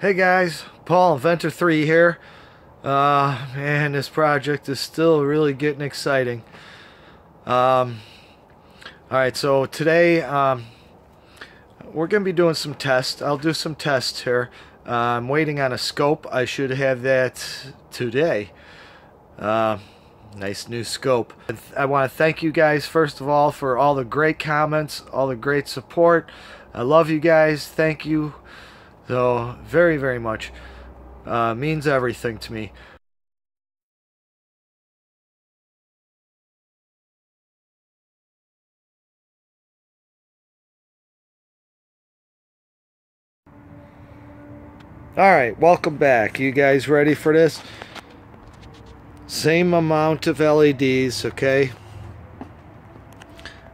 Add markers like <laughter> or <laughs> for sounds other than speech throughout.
Hey guys, Paul Inventor 3 here. Uh, man, this project is still really getting exciting. Um, Alright, so today um, we're going to be doing some tests. I'll do some tests here. Uh, I'm waiting on a scope. I should have that today. Uh, nice new scope. I want to thank you guys first of all for all the great comments, all the great support. I love you guys. Thank you. So very, very much. Uh, means everything to me. Alright, welcome back. You guys ready for this? Same amount of LEDs, okay?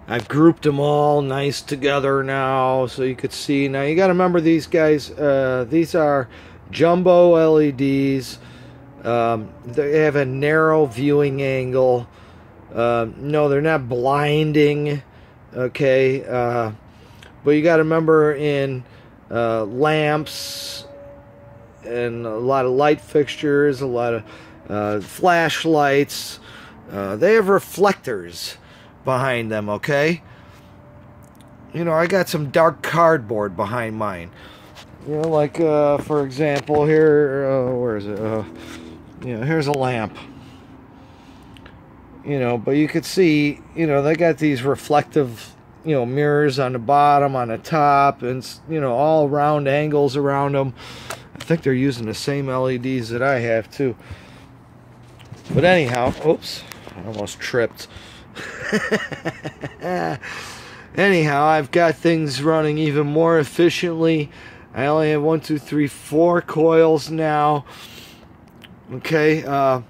I've grouped them all nice together now so you could see. Now you got to remember these guys, uh, these are jumbo LEDs. Um, they have a narrow viewing angle. Uh, no, they're not blinding, okay? Uh, but you got to remember in uh, lamps and a lot of light fixtures, a lot of uh, flashlights, uh, they have reflectors behind them, okay? You know, I got some dark cardboard behind mine. You know, like, uh, for example, here, uh, where is it? Uh, you know, here's a lamp. You know, but you could see, you know, they got these reflective, you know, mirrors on the bottom, on the top, and, you know, all round angles around them. I think they're using the same LEDs that I have, too. But anyhow, oops, I almost tripped. <laughs> Anyhow, I've got things running even more efficiently. I only have one, two, three, four coils now. Okay, uh,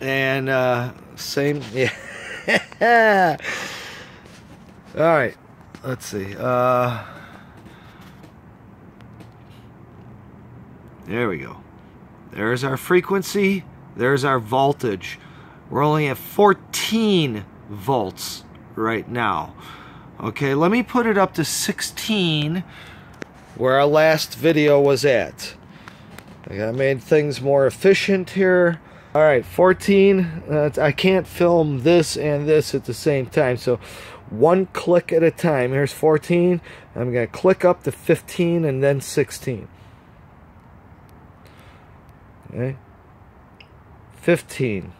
and uh, same, <laughs> yeah. All right, let's see. Uh, there we go. There's our frequency. There's our voltage. We're only at 14 volts right now. Okay, let me put it up to 16 where our last video was at. I made things more efficient here. All right, 14. Uh, I can't film this and this at the same time, so one click at a time. Here's 14. I'm going to click up to 15 and then 16. Okay. 15.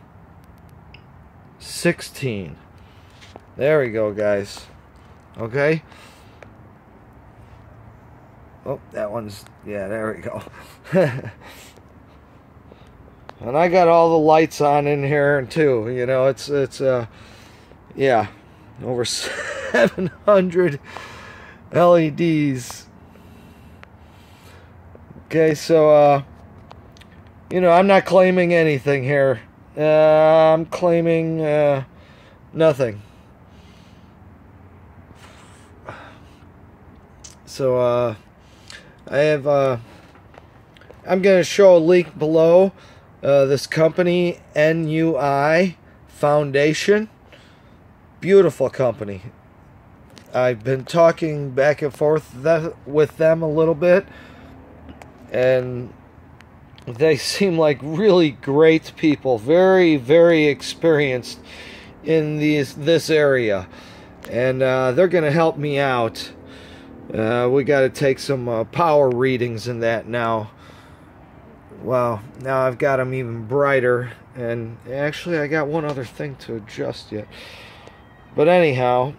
16. There we go, guys. Okay. Oh, that one's, yeah, there we go. <laughs> and I got all the lights on in here and too. You know, it's, it's, uh, yeah, over <laughs> 700 LEDs. Okay, so, uh, you know, I'm not claiming anything here. Uh, I'm claiming uh, nothing. So, uh, I have, uh, I'm going to show a link below. Uh, this company, NUI Foundation. Beautiful company. I've been talking back and forth with them a little bit. And they seem like really great people, very, very experienced in these this area, and uh, they're going to help me out. Uh, we got to take some uh, power readings in that now. Well, now I've got them even brighter, and actually I got one other thing to adjust yet. But anyhow,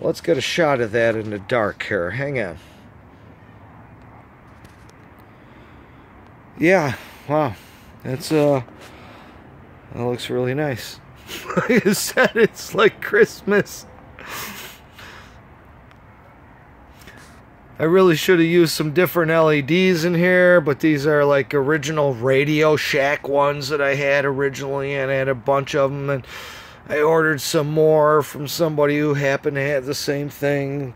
let's get a shot of that in the dark here. Hang on. Yeah, wow, that's uh, that looks really nice. <laughs> like I said, it's like Christmas. I really should have used some different LEDs in here, but these are like original Radio Shack ones that I had originally, and I had a bunch of them, and I ordered some more from somebody who happened to have the same thing.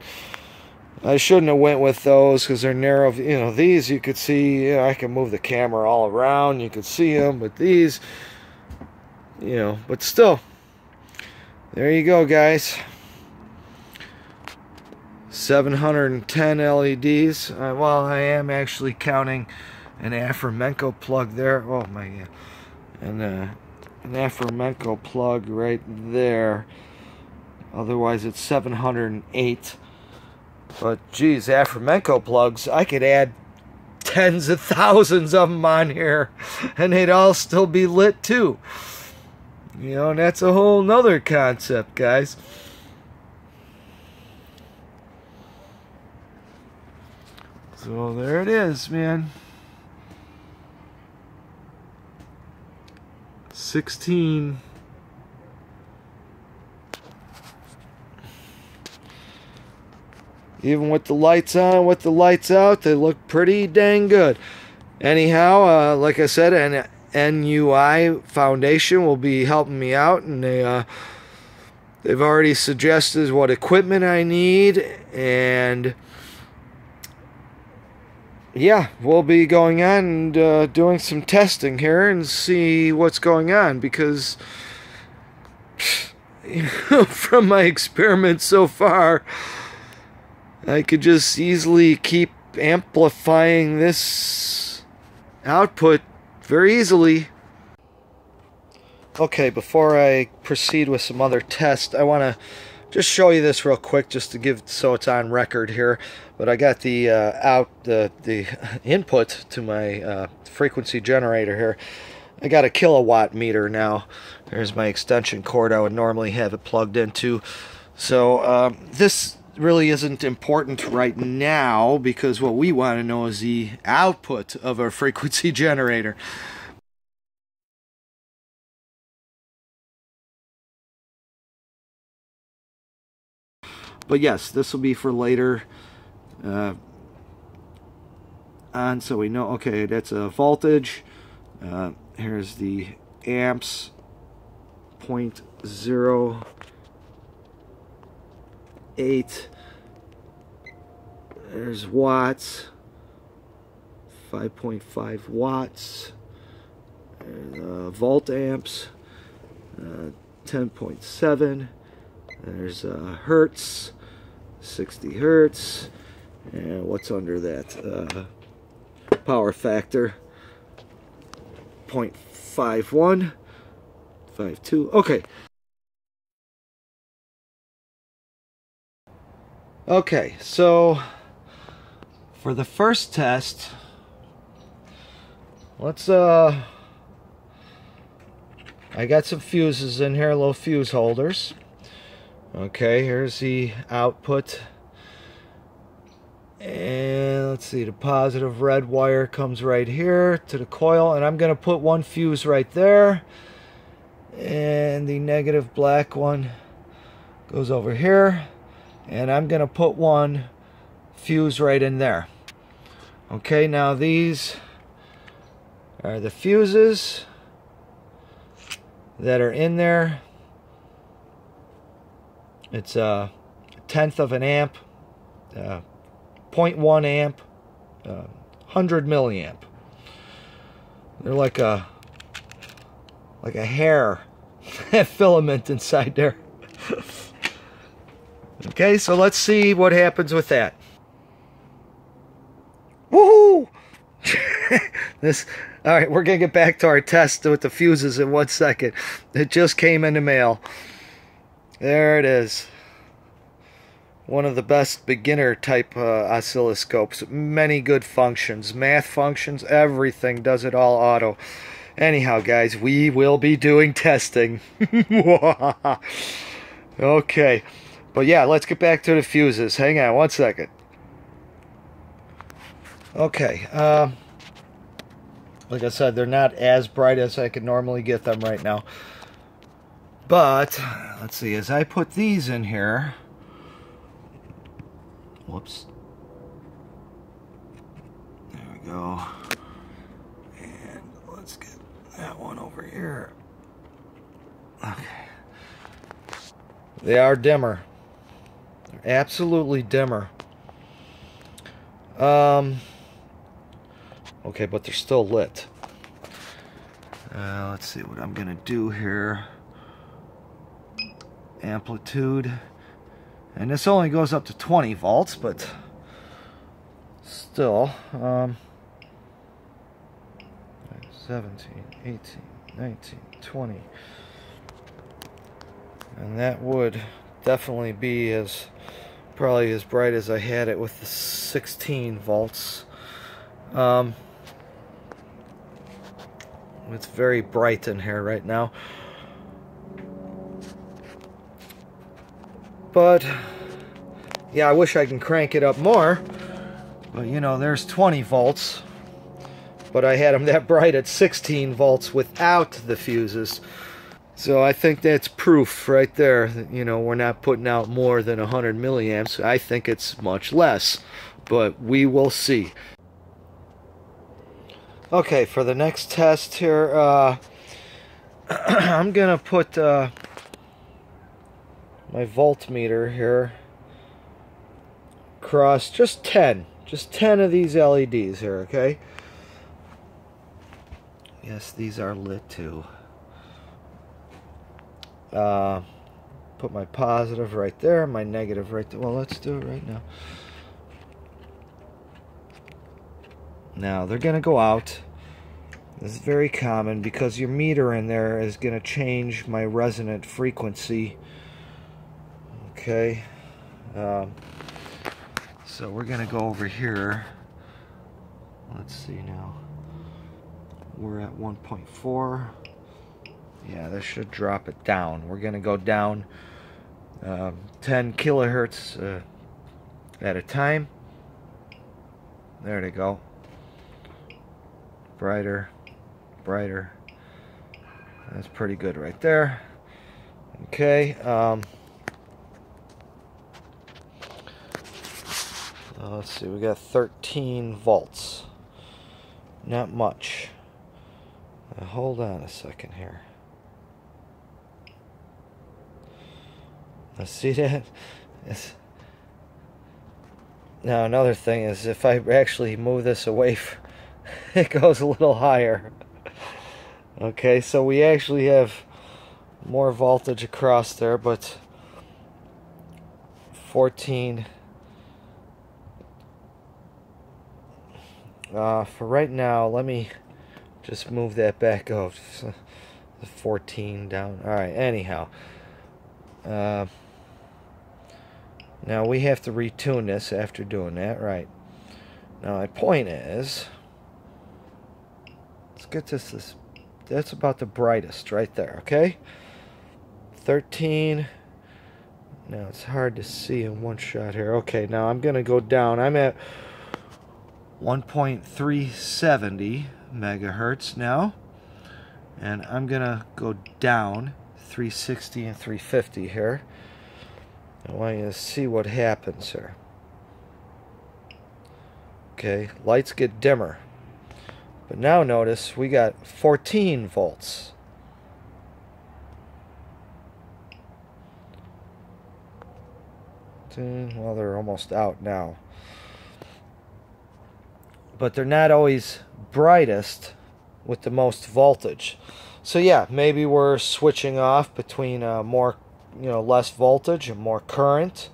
I shouldn't have went with those because they're narrow. You know, these you could see. I can move the camera all around. You could see them, but these, you know, but still, there you go, guys. 710 LEDs. Uh, well, I am actually counting an Avramenko plug there. Oh my god. And uh, an Avramenko plug right there. Otherwise, it's 708. But geez, Avramenko plugs, I could add tens of thousands of them on here and they'd all still be lit too. You know, and that's a whole nother concept, guys. So there it is, man. 16 even with the lights on with the lights out they look pretty dang good. Anyhow uh, like I said an NUI Foundation will be helping me out and they uh, they've already suggested what equipment I need and yeah, we'll be going on and uh, doing some testing here and see what's going on because <laughs> from my experiments so far, I could just easily keep amplifying this output very easily. Okay, before I proceed with some other tests, I want to just show you this real quick just to give so it's on record here. But I got the uh, out the the <laughs> input to my uh, frequency generator here. I got a kilowatt meter now. There's my extension cord I would normally have it plugged into. So um, this really isn't important right now because what we want to know is the output of our <laughs> frequency generator but yes, this will be for later uh, so we know, okay, that's a voltage. Uh, here's the amps, point zero eight. There's watts, 5.5 watts. Uh, volt amps, uh, 10.7. There's uh, hertz, 60 hertz. And what's under that? Uh, power factor 0.51, 52. Okay. Okay, so for the first test, let's uh I got some fuses in here, little fuse holders. Okay, here's the output. And let's see, the positive red wire comes right here to the coil. And I'm going to put one fuse right there. And the negative black one goes over here. And I'm going to put one fuse right in there. Okay, now these are the fuses that are in there. It's a tenth of an amp, uh, 0.1 amp, uh, 100 milliamp. They're like a like a hair <laughs> filament inside there. <laughs> okay, so let's see what happens with that. Woohoo! <laughs> this all right, we're gonna get back to our test with the fuses in one second. It just came in the mail. There it is. One of the best beginner type uh, oscilloscopes. Many good functions. Math functions, everything. Does it all auto. Anyhow, guys, we will be doing testing. <laughs> okay. But yeah, let's get back to the fuses. Hang on one second. Okay. Uh, like I said, they're not as bright as I could normally get them right now. But, let's see, as I put these in here, whoops, there we go, and let's get that one over here. Okay. They are dimmer. Absolutely dimmer. Um, okay, but they're still lit. Uh, let's see what I'm going to do here amplitude And this only goes up to 20 volts, but still, um, 17, 18, 19, 20. And that would definitely be as probably as bright as I had it with the 16 volts. Um, it's very bright in here right now. But, yeah, I wish I can crank it up more. But, you know, there's 20 volts. But I had them that <laughs> bright at 16 volts without the fuses. So I think that's proof right there that, you know, we're not putting out more than 100 milliamps. I think it's much less. But we will see. Okay, for the next test here, uh, <clears throat> I'm going to put... Uh, my voltmeter here across just 10 just 10 of these LEDs here okay yes these are lit too uh, put my positive right there my negative right there well let's do it right now now they're gonna go out this is very common because your meter in there is going to change my resonant frequency Okay. Um, so we're going to go over here. Let's see now. We're at 1.4. Yeah, this should drop it down. We're going to go down um, 10 kilohertz uh, at a time. There they go. Brighter, brighter. That's pretty good right there. Okay. Um, Uh, let's see, we got 13 volts. Not much. Now, hold on a second here. Let's see that? It's now another thing is if I actually move this away, <laughs> it goes a little higher. Okay, so we actually have more voltage across there, but 14 Uh, for right now, let me just move that back up. <laughs> The 14 down. Alright, anyhow. Uh, now we have to retune this after doing that. Right. Now my point is, let's get this, this that's about the brightest right there, okay? 13. Now it's hard to see in one shot here. Okay, now I'm to go down. I'm at 1.370 megahertz now and I'm gonna go down 360 and 350 here I want you to see what happens here. Okay lights get dimmer. But now notice we got 14 volts. Well they're almost out now. But they're not always brightest with the most voltage. So yeah, maybe we're switching off between a more, you know, less voltage and more current.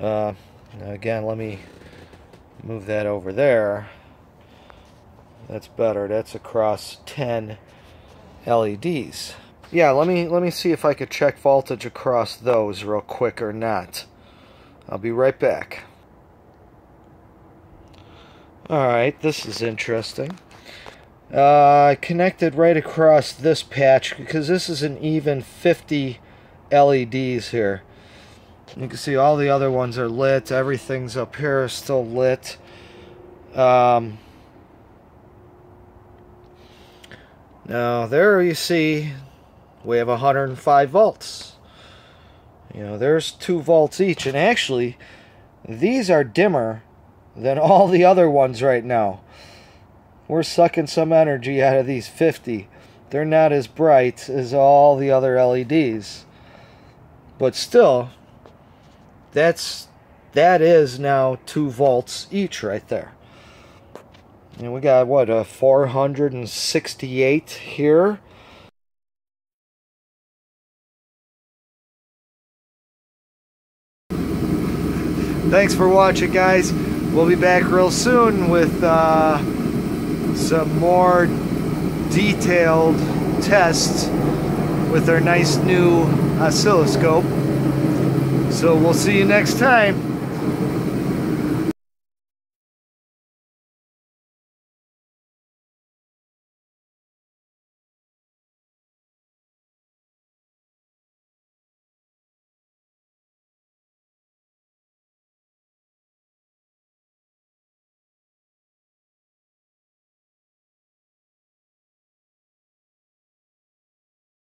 Uh, again, let me move that over there. That's better. That's across 10 LEDs. Yeah, let me let me see if I could check voltage across those real quick or not. I'll be right back. Alright, this is interesting. Uh, I connected right across this patch because this is an even 50 LEDs here. You can see all the other ones are lit. Everything's up here is still lit. Um, now, there you see we have 105 volts. You know, there's 2 volts each. And actually, these are dimmer than all the other ones right now. We're sucking some energy out of these 50. They're not as bright as all the other LEDs. But still, that's that is now 2 volts each right there. And we got what a 468 here. thanks for watching, guys. We'll be back real soon with uh, some more detailed tests with our nice new uh, oscilloscope. So we'll see you next time.